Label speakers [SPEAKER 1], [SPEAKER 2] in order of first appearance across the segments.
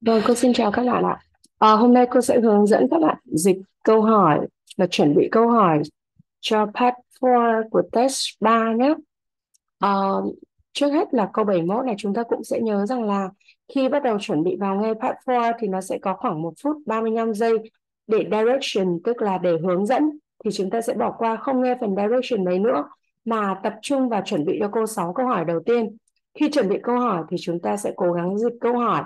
[SPEAKER 1] Vâng, cô xin chào các bạn ạ. À, hôm nay cô sẽ hướng dẫn các bạn dịch câu hỏi và chuẩn bị câu hỏi cho part 4 của test 3 nhé. À, trước hết là câu 71 này chúng ta cũng sẽ nhớ rằng là khi bắt đầu chuẩn bị vào nghe part 4 thì nó sẽ có khoảng 1 phút 35 giây để direction tức là để hướng dẫn thì chúng ta sẽ bỏ qua không nghe phần direction đấy nữa mà tập trung vào chuẩn bị cho cô 6 câu hỏi đầu tiên. Khi chuẩn bị câu hỏi thì chúng ta sẽ cố gắng dịch câu hỏi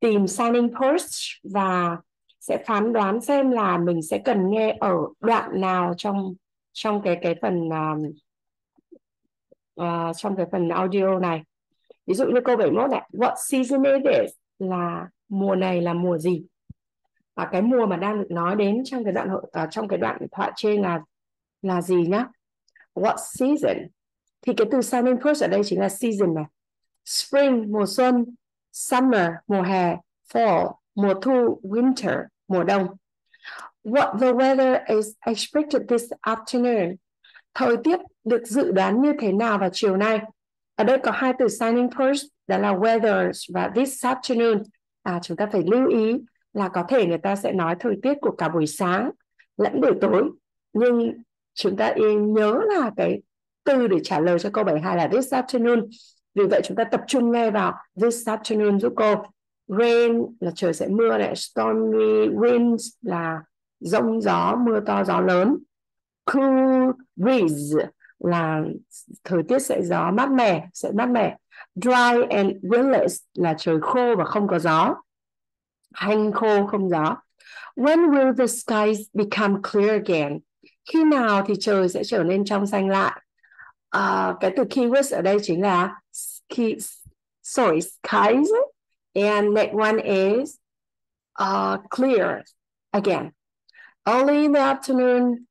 [SPEAKER 1] tìm signing post và sẽ phán đoán xem là mình sẽ cần nghe ở đoạn nào trong trong cái cái phần uh, uh, trong cái phần audio này. Ví dụ như câu 71 này what season is it? là mùa này là mùa gì? Và cái mùa mà đang được nói đến trong cái đoạn uh, trong cái đoạn thoại trên là là gì nhá? What season? Thì cái từ signing post ở đây chính là season này. Spring mùa xuân summer, mùa hè. Fall, mùa thu. Winter, mùa đông. What the weather is expected this afternoon? Thời tiết được dự đoán như thế nào vào chiều nay? Ở đây có hai từ signing first, đó là weather và this afternoon. À chúng ta phải lưu ý là có thể người ta sẽ nói thời tiết của cả buổi sáng lẫn buổi tối. Nhưng chúng ta nhớ là cái từ để trả lời cho câu 72 là this afternoon vì vậy chúng ta tập trung nghe vào this afternoon, giúp cô. Rain là trời sẽ mưa này, stormy winds là rông gió, mưa to, gió lớn. Cool breeze là thời tiết sẽ gió mát mẻ, sẽ mát mẻ. Dry and windless là trời khô và không có gió. Hanh khô, không gió. When will the skies become clear again? Khi nào thì trời sẽ trở nên trong xanh lại? Uh, cái từ keywords ở đây chính là key, sorry skies and next one is uh, clear again early in the afternoon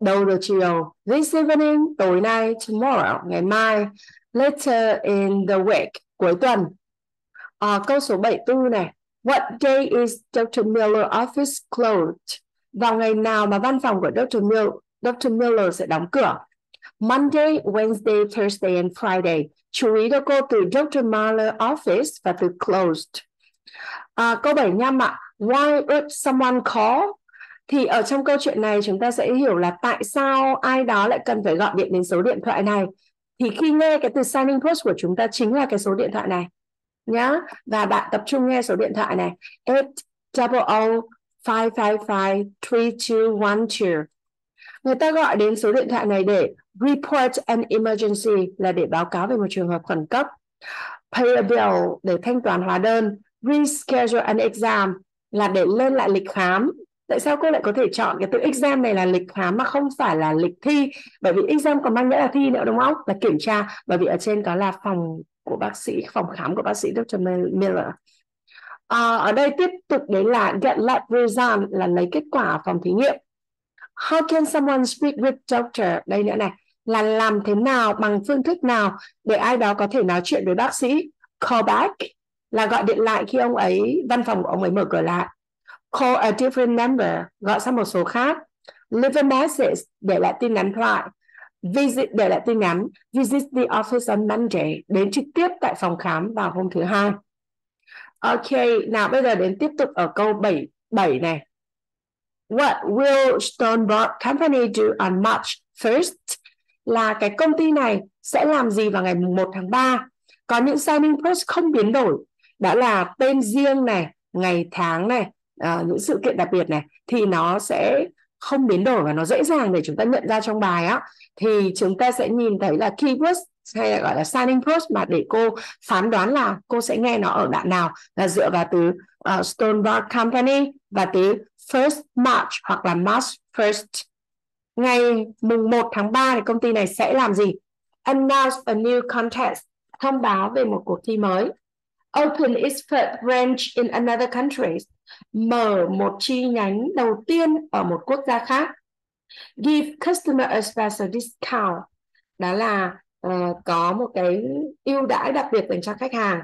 [SPEAKER 1] đầu giờ chiều this evening tối nay tomorrow ngày mai later in the week cuối tuần uh, câu số 74 này what day is Dr. Miller office closed vào ngày nào mà văn phòng của Dr. Miller Dr. Miller sẽ đóng cửa Monday, Wednesday, Thursday and Friday. Chú ý cho cô từ Dr. Mahler office và từ closed. À, câu 75 ạ. Why would someone call? Thì ở trong câu chuyện này chúng ta sẽ hiểu là tại sao ai đó lại cần phải gọi điện đến số điện thoại này. Thì khi nghe cái từ signing post của chúng ta chính là cái số điện thoại này. Nhá. Và bạn tập trung nghe số điện thoại này. 800 555 3212 người ta gọi đến số điện thoại này để report an emergency là để báo cáo về một trường hợp khẩn cấp. Pay a bill để thanh toán hóa đơn. Reschedule an exam là để lên lại lịch khám. Tại sao cô lại có thể chọn cái từ exam này là lịch khám mà không phải là lịch thi? Bởi vì exam còn mang nghĩa là thi nữa đúng không? Là kiểm tra. Bởi vì ở trên có là phòng của bác sĩ phòng khám của bác sĩ Dr. Miller. À, ở đây tiếp tục đến là get lab result là lấy kết quả phòng thí nghiệm. How can someone speak with doctor? Đây nữa này, là làm thế nào, bằng phương thức nào để ai đó có thể nói chuyện với bác sĩ? Call back là gọi điện lại khi ông ấy, văn phòng của ông ấy mở cửa lại. Call a different number, gọi sang một số khác. Leave a message, để lại tin nhắn thoại. Visit, để lại tin nhắn. Visit the office on Monday, đến trực tiếp tại phòng khám vào hôm thứ hai. Ok, nào bây giờ đến tiếp tục ở câu 7, 7 này. What will Stonebrook Company do on March 1st? Là cái công ty này sẽ làm gì vào ngày 1 tháng 3? Có những signing post không biến đổi. đã là tên riêng này, ngày tháng này, uh, những sự kiện đặc biệt này thì nó sẽ không biến đổi và nó dễ dàng để chúng ta nhận ra trong bài á thì chúng ta sẽ nhìn thấy là keywords hay là gọi là signing post mà để cô phán đoán là cô sẽ nghe nó ở đoạn nào là dựa vào từ à, uh, Stonebark Company và từ first March hoặc là March 1st. Ngày mùng 1 tháng 3 thì công ty này sẽ làm gì? Announce a new contest, thông báo về một cuộc thi mới. Open its first branch in another country, mở một chi nhánh đầu tiên ở một quốc gia khác. Give customer a special discount, đó là uh, có một cái ưu đãi đặc biệt dành cho khách hàng.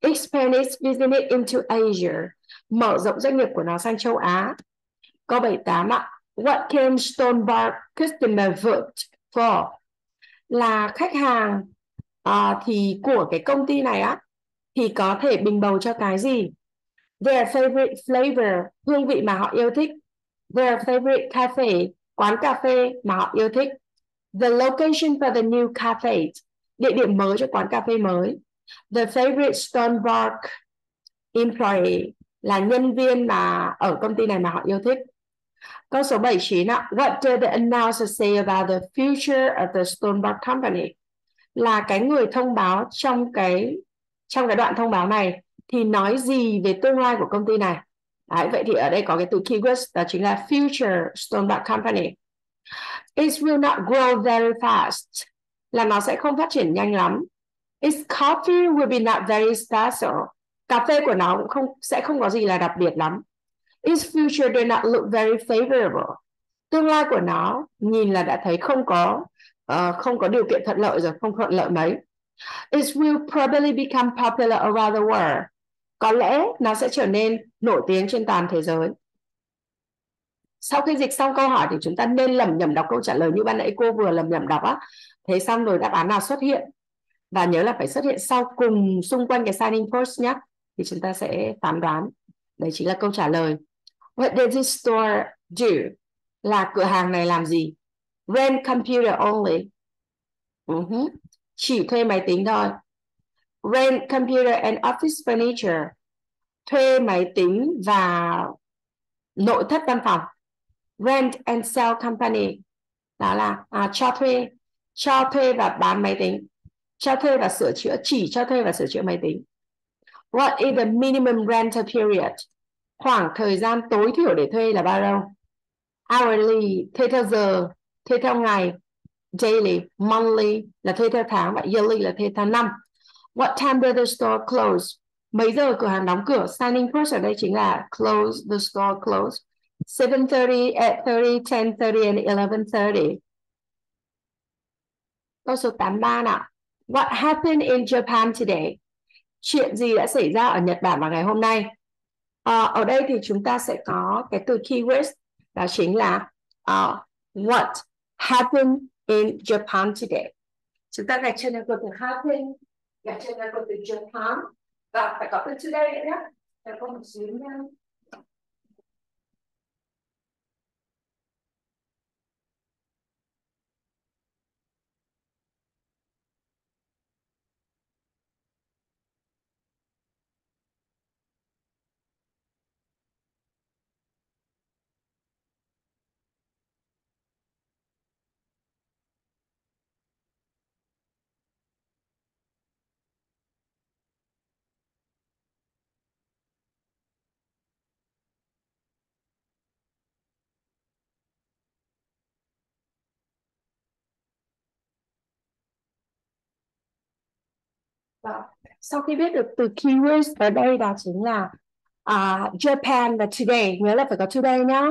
[SPEAKER 1] Expand its business into Asia, mở rộng doanh nghiệp của nó sang châu Á. Câu 78 ạ. What can Stonebark customer vote for? Là khách hàng uh, thì của cái công ty này á thì có thể bình bầu cho cái gì? their favorite flavor hương vị mà họ yêu thích their favorite cafe quán cà phê mà họ yêu thích the location for the new cafe địa điểm mới cho quán cà phê mới the favorite Stonebark employee là nhân viên mà ở công ty này mà họ yêu thích. Câu số 79 ạ. What did the announcer say about the future of the Stoneback company? Là cái người thông báo trong cái trong cái đoạn thông báo này thì nói gì về tương lai của công ty này? Đấy, vậy thì ở đây có cái từ keywords đó chính là future Stoneback company. It will not grow very fast. Là nó sẽ không phát triển nhanh lắm. Its coffee will be not very special cà phê của nó cũng không sẽ không có gì là đặc biệt lắm. Its future did not look very favorable. Tương lai của nó nhìn là đã thấy không có uh, không có điều kiện thuận lợi rồi không thuận lợi mấy. It will probably become popular around the world. Có lẽ nó sẽ trở nên nổi tiếng trên toàn thế giới. Sau khi dịch xong câu hỏi thì chúng ta nên lầm nhầm đọc câu trả lời như ban nãy cô vừa lầm nhầm đọc á. Thế xong rồi đáp án nào xuất hiện? Và nhớ là phải xuất hiện sau cùng xung quanh cái signing post nhé thì chúng ta sẽ phán đoán. Đấy chính là câu trả lời. What did this store do? Là cửa hàng này làm gì? Rent computer only. Uh-huh. chỉ thuê máy tính thôi. Rent computer and office furniture. Thuê máy tính và nội thất văn phòng. Rent and sell company. Đó là à, cho thuê. Cho thuê và bán máy tính. Cho thuê và sửa chữa chỉ cho thuê và sửa chữa máy tính what is the minimum rental period? Khoảng thời gian tối thiểu để thuê là bao lâu? Hourly thuê theo giờ thuê theo ngày. Daily monthly là thuê theo tháng và yearly là thuê theo năm. What time does the store close? Mấy giờ cửa hàng đóng cửa? Signing post ở đây chính là close the store close. 7.30, 8.30, 10.30 and 11.30. Câu số 83 nào. What happened in Japan today? Chuyện gì đã xảy ra ở Nhật Bản vào ngày hôm nay? À, ở đây thì chúng ta sẽ có cái từ keywords đó chính là uh, what happened in Japan today. Chúng ta gạch chân là câu từ happen, gạch chân là câu từ Japan và phải có từ today nữa nhé. Phải có một xíu nha. Vâng. Sau khi biết được từ keywords ở đây đó chính là uh, Japan và today. Nhớ là phải có today nhá.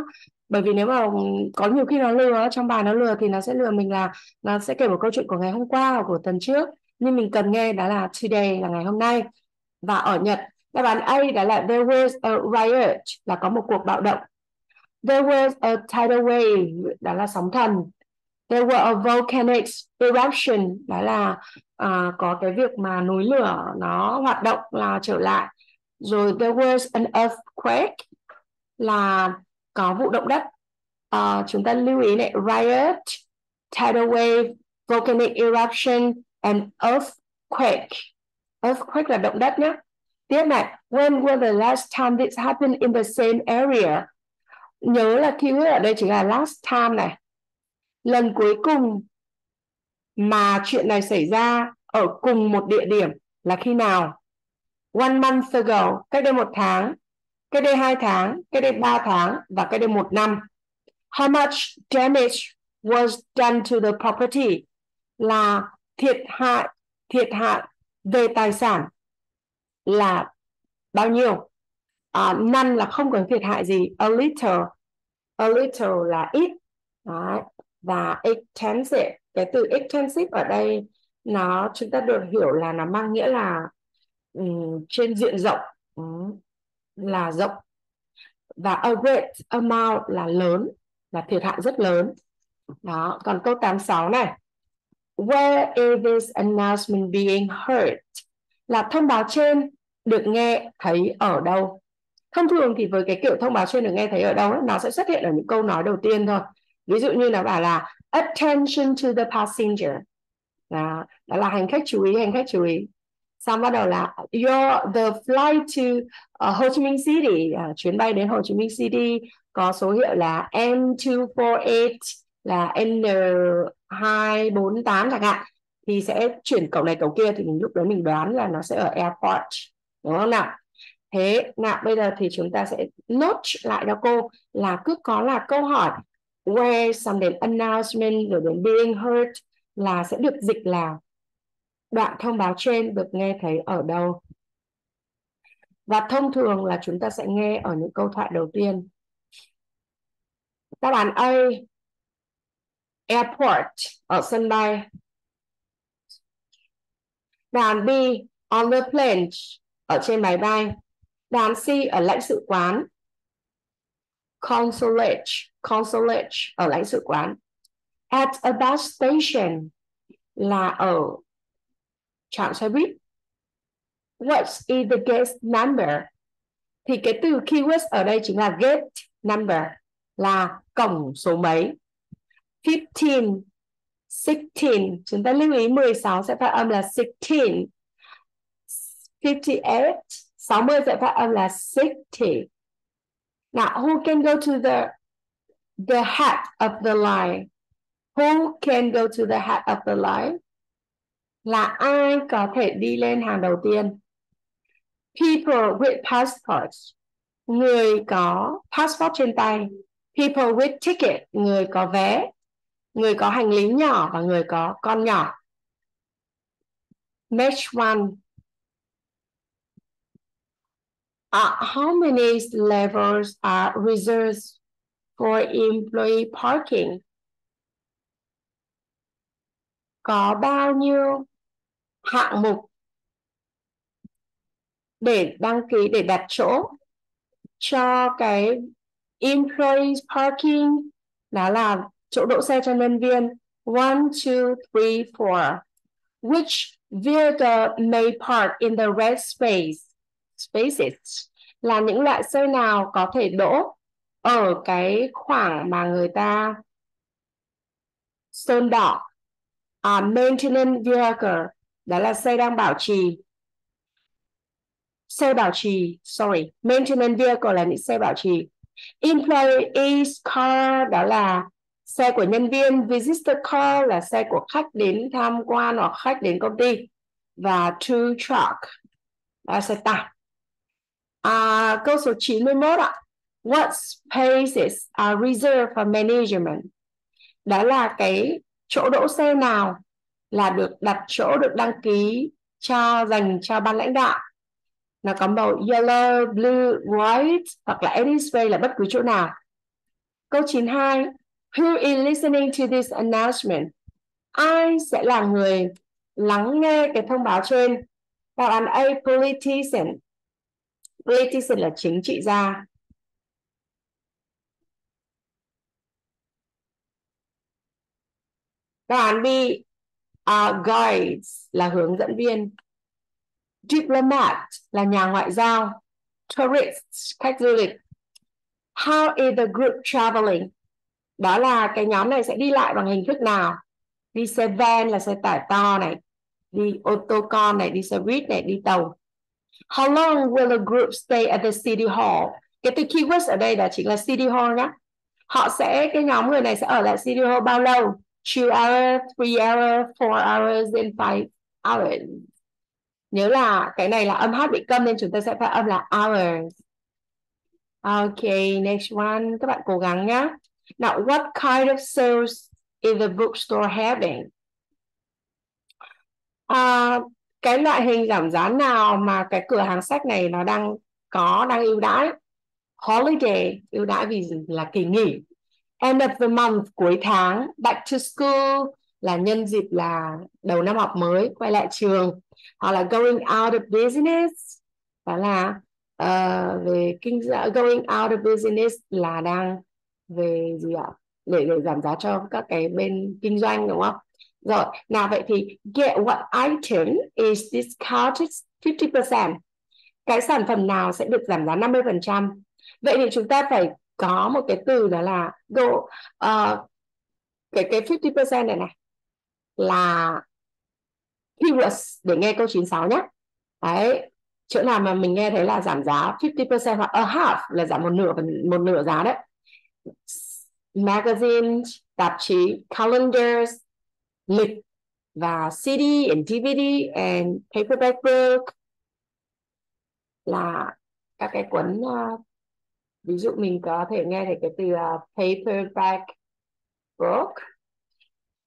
[SPEAKER 1] Bởi vì nếu mà có nhiều khi nó lừa trong bài nó lừa thì nó sẽ lừa mình là nó sẽ kể một câu chuyện của ngày hôm qua hoặc của tuần trước. Nhưng mình cần nghe đó là today là ngày hôm nay. Và ở Nhật đáp án A đó là there was a riot là có một cuộc bạo động. There was a tidal wave đó là sóng thần there were a volcanic eruption. Đó là uh, có cái việc mà núi lửa nó hoạt động là trở lại. Rồi there was an earthquake là có vụ động đất. Uh, chúng ta lưu ý này riot tidal wave volcanic eruption and earthquake. Earthquake là động đất nhé tiếp này when was the last time this happened in the same area? Nhớ là keyword ở đây chỉ là last time này lần cuối cùng mà chuyện này xảy ra ở cùng một địa điểm là khi nào? One month ago, cách đây một tháng, cách đây hai tháng, cách đây ba tháng và cách đây một năm. How much damage was done to the property? Là thiệt hại, thiệt hại về tài sản là bao nhiêu? À, none là không có thiệt hại gì. A little, a little là ít. Đấy. Và extensive, cái từ extensive ở đây nó chúng ta được hiểu là nó mang nghĩa là um, trên diện rộng um, là rộng. Và a great amount là lớn là thiệt hại rất lớn. Đó còn câu 86 này. Where is this announcement being heard? Là thông báo trên được nghe thấy ở đâu? Thông thường thì với cái kiểu thông báo trên được nghe thấy ở đâu ấy, nó sẽ xuất hiện ở những câu nói đầu tiên thôi ví dụ như là bảo là attention to the passenger. Đó, đó là hành khách chú ý hành khách chú ý. Xong bắt đầu là your the flight to uh, Ho Chi Minh City. Uh, chuyến bay đến Hồ Chí Minh City có số hiệu là N248 là N248 chẳng hạn. Thì sẽ chuyển cầu này cầu kia thì lúc đấy mình đoán là nó sẽ ở airport đúng không nào? Thế nào bây giờ thì chúng ta sẽ note lại cho cô là cứ có là câu hỏi where xong đến announcement rồi đến being heard là sẽ được dịch là đoạn thông báo trên được nghe thấy ở đâu. Và thông thường là chúng ta sẽ nghe ở những câu thoại đầu tiên. Đáp án A, airport ở sân bay. Đáp án B, on the plane ở trên máy bay. Đáp án C, ở lãnh sự quán consulate consulate ở lãnh sự quán. At a bus station là ở trạm xe buýt. What is the gate number? Thì cái từ keyword ở đây chính là gate number, là cổng số mấy? 15 16 chúng ta lưu ý 16 sẽ phát âm là 16 58 60 sẽ phát âm là 60 Now, who can go to the the head of the line? Who can go to the head of the line? Là ai có thể đi lên hàng đầu tiên? People with passports. Người có passport trên tay. People with ticket. Người có vé. Người có hành lý nhỏ và người có con nhỏ. match one. Uh, how many levels are reserved for employee parking? Có bao nhiêu hạng mục? Để đăng ký để đặt chỗ cho cái employee parking đó là chỗ đỗ xe cho nhân viên. One two three four. Which vehicle may park in the red space? Spaces. Là những loại xe nào có thể đỗ ở cái khoảng mà người ta sơn đỏ uh, maintenance vehicle. Đó là xe đang bảo trì. Xe bảo trì sorry maintenance vehicle là những xe bảo trì. Employees car đó là xe của nhân viên. Visitor car là xe của khách đến tham quan hoặc khách đến công ty. Và two truck là xe tải. À, câu số 91 ạ. What spaces are reserved for management? Đó là cái chỗ đỗ xe nào là được đặt chỗ được đăng ký cho dành cho ban lãnh đạo. Nó có màu yellow, blue, white hoặc là any space là bất cứ chỗ nào. Câu 92. Who is listening to this announcement? Ai sẽ là người lắng nghe cái thông báo trên? Đáp án A, politician. Politician là chính trị gia. Đáp án B uh, guides là hướng dẫn viên. Diplomat là nhà ngoại giao. Tourists, khách du lịch. How is the group traveling? Đó là cái nhóm này sẽ đi lại bằng hình thức nào? Đi xe van là xe tải to này, đi ô tô con này, đi xe buýt này, đi tàu. How long will a group stay at the city hall? Cái từ keywords ở đây là chính là city hall nhá. Họ sẽ cái nhóm người này sẽ ở lại city hall bao lâu? Two hours, three hours, four hours, and five hours. Nhớ là cái này là âm hát bị câm nên chúng ta sẽ phải âm là hours. Okay, next one. Các bạn cố gắng nhá. Now, what kind of sales is the bookstore having? Uh, cái loại hình giảm giá nào mà cái cửa hàng sách này nó đang có đang ưu đãi? Holiday ưu đãi vì là kỳ nghỉ. End of the month cuối tháng back to school là nhân dịp là đầu năm học mới quay lại trường. Hoặc là going out of business đó là uh, về kinh doanh going out of business là đang về gì ạ? Để để giảm giá cho các cái bên kinh doanh đúng không? Rồi, nào vậy thì get what item is discounted 50%. cái sản phẩm nào sẽ được giảm giá 50% vậy thì chúng ta phải có một cái từ đó là go uh, cái cái 50% này này là keywords để nghe câu 96 nhé đấy chỗ nào mà mình nghe thấy là giảm giá 50% hoặc a half là giảm một nửa một nửa giá đấy. Magazine tạp chí calendars lịch và CD and DVD and paperback book là các cái cuốn uh, ví dụ mình có thể nghe thấy cái từ uh, paperback book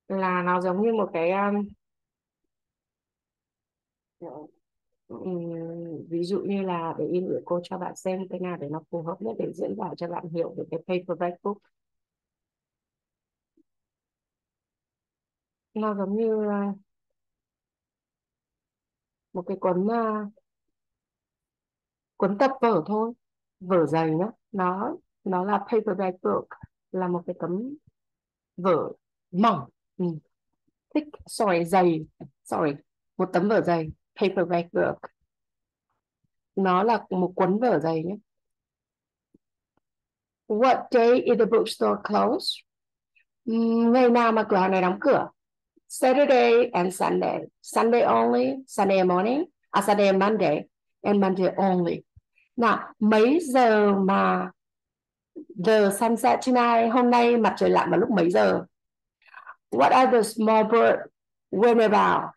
[SPEAKER 1] là nó giống như một cái um, ví dụ như là để in gửi cô cho bạn xem cái nào để nó phù hợp nhất để diễn giải cho bạn hiểu về cái paperback book. Nó giống như uh, một cái cuốn uh, cuốn tập vở thôi vở dày nhá nó nó là paperback book là một cái tấm vở mỏng ừ. thích sorry dày sorry một tấm vở dày paperback book nó là một cuốn vở dày nhé What day is the bookstore closed? Ừ, ngày nào mà cửa hàng này đóng cửa? Saturday and Sunday. Sunday only, Sunday morning, à Sunday and Monday, and Monday only. Nào, mấy giờ mà the sunset tonight, hôm nay mặt trời lặn vào lúc mấy giờ? What are the small bird when about?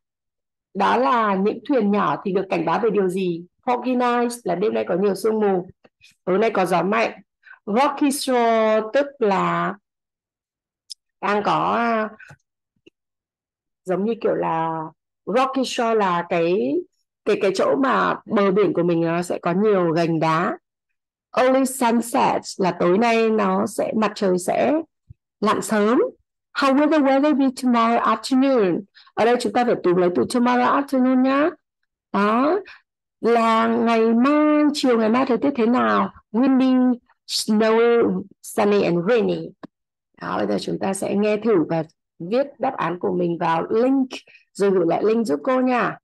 [SPEAKER 1] Đó là những thuyền nhỏ thì được cảnh báo về điều gì? Foggy nights là đêm nay có nhiều sương mù. Tối nay có gió mạnh. Rocky Shore tức là đang có giống như kiểu là Rocky Shore là cái cái cái chỗ mà bờ biển của mình nó sẽ có nhiều gành đá. Early sunset là tối nay nó sẽ, mặt trời sẽ lặn sớm. How will the weather be tomorrow afternoon, ở đây chúng ta phải tìm lấy từ tomorrow afternoon nhá. Đó, là ngày mai, chiều ngày mai thời tiết thế nào? Windy, snowy, sunny and rainy. Đó, bây giờ chúng ta sẽ nghe thử và viết đáp án của mình vào link, rồi gửi lại link giúp cô nha.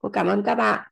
[SPEAKER 1] Cô cảm ơn các bạn.